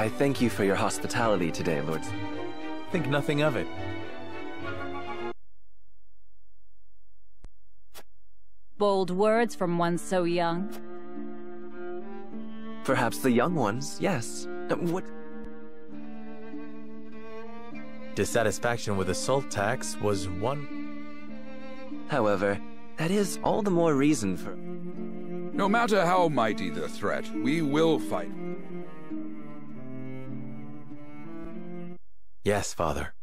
I thank you for your hospitality today, Lord. Think nothing of it. Bold words from one so young. Perhaps the young ones, yes. What? Dissatisfaction with the salt tax was one. However, that is all the more reason for... No matter how mighty the threat, we will fight. Yes, father.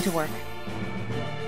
Time to work.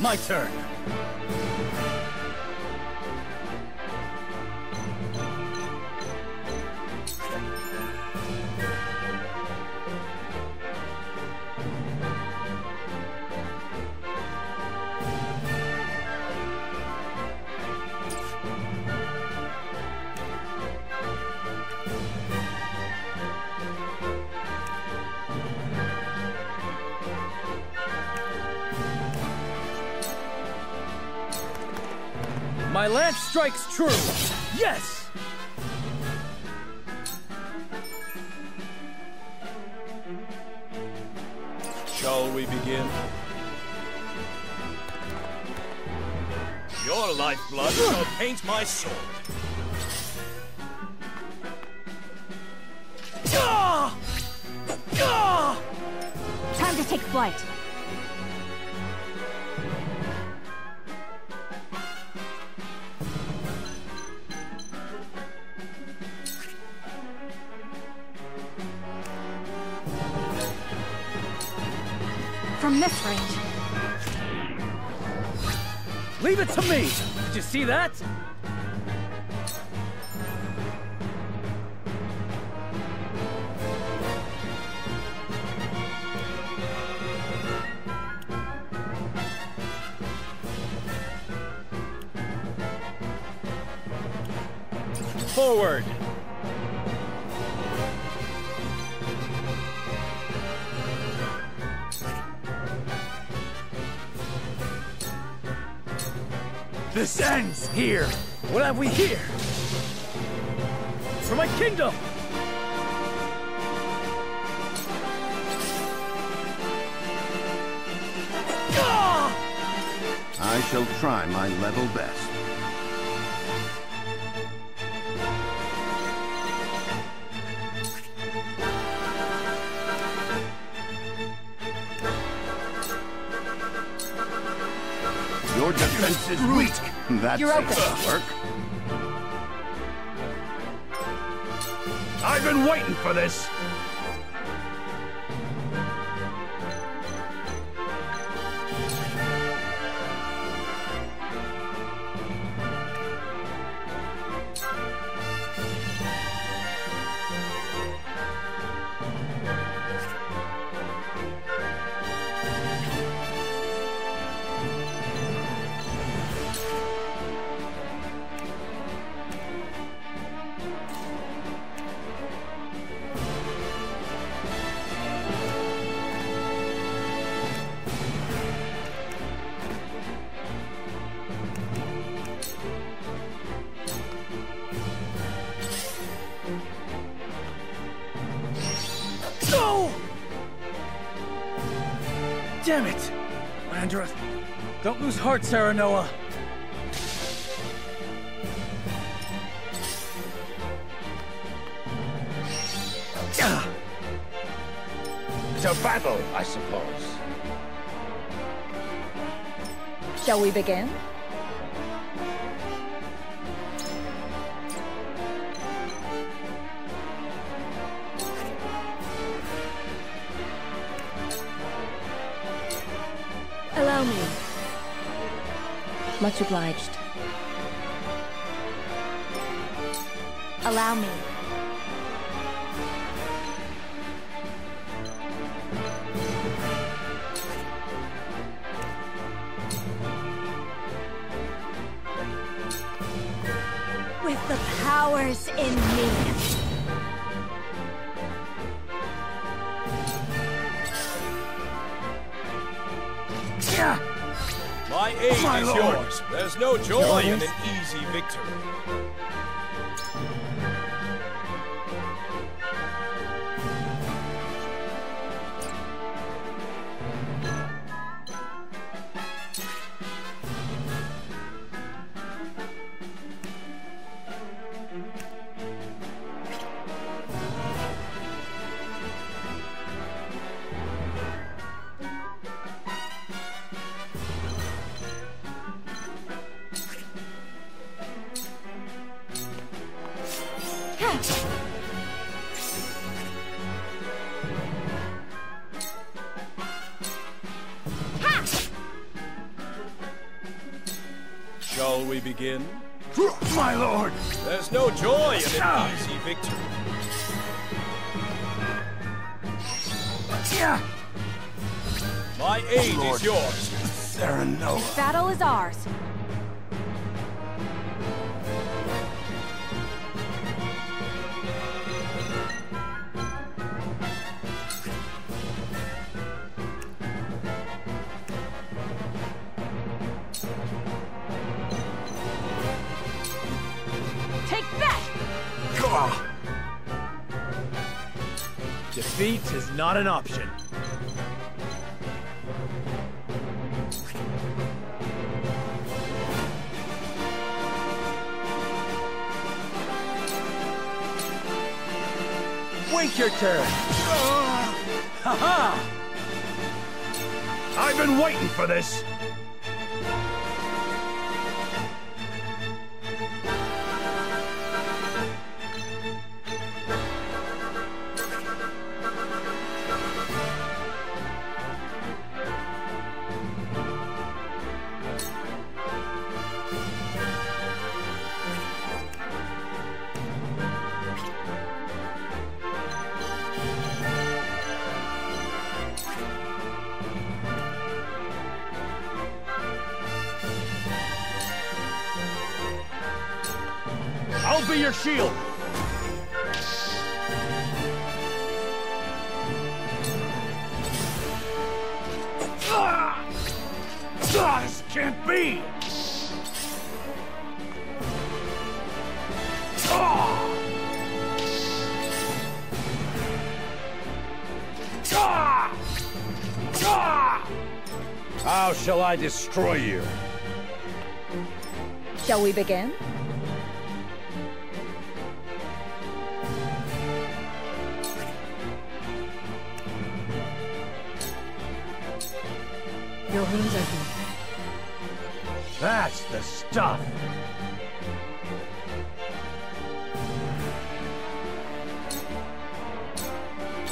My turn. Strikes true. Yes! Shall we begin? Your lifeblood shall paint my sword. Gah! Gah! Time to take flight. This range, Leave it to me! Did you see that? Forward! This ends here! What have we here? For my kingdom! Gah! I shall try my level best. Your defense is weak. That's You're open. work. I've been waiting for this! Damn it! Landra, don't lose heart, Serenoa. Ah! Battle, I suppose. shall we begin? Allow me. Much obliged. Allow me. With the powers in me. My My is lord. yours. There's no joy in an easy victory. There's no joy in an easy victory. Yeah! My aid Lord. is yours. Serenoa. Battle is ours. Gah! Defeat is not an option. Wait your turn. Ah! Ha Ha I've been waiting for this! I'll be your shield! This can't be! How shall I destroy you? Shall we begin? Your wounds are healed. That's the stuff!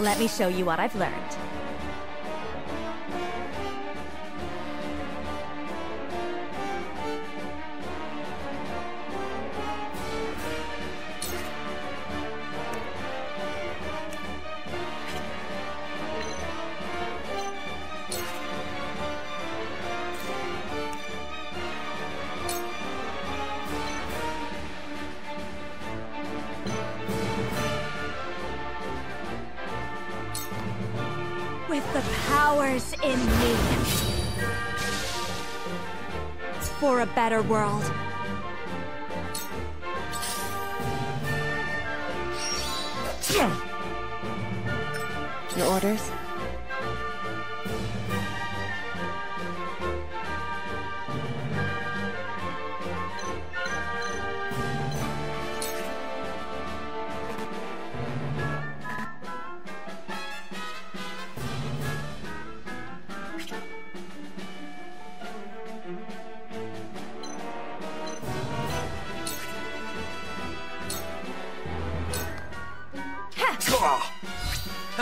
Let me show you what I've learned. With the powers in me. For a better world. Your orders?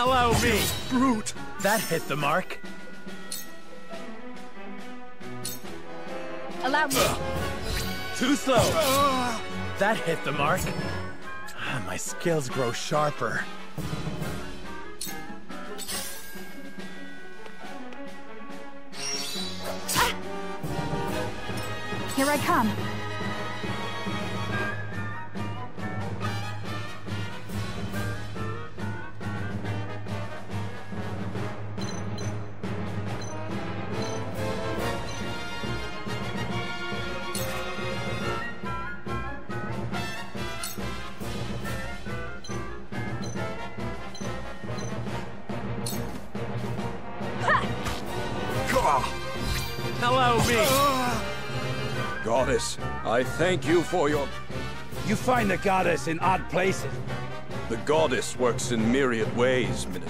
Hello, me. Brute! That hit the mark. Allow me. Too slow. That hit the mark. Ah, My skills grow sharper. Here I come. Me. Goddess, I thank you for your... You find the goddess in odd places. The goddess works in myriad ways, Minute.